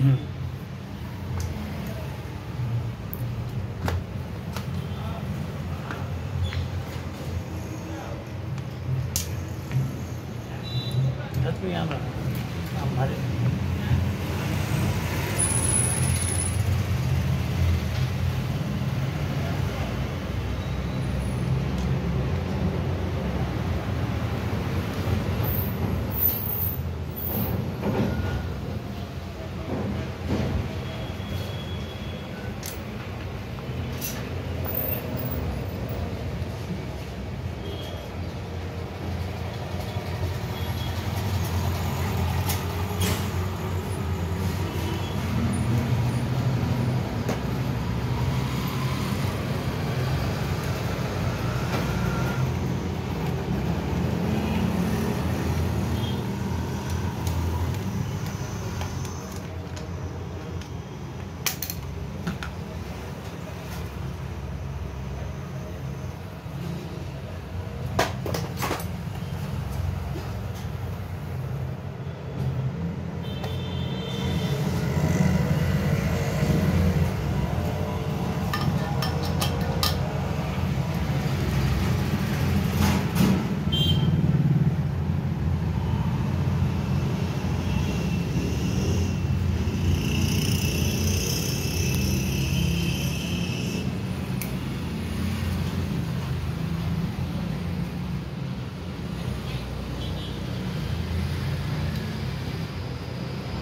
हम्म। तो यहाँ हमारे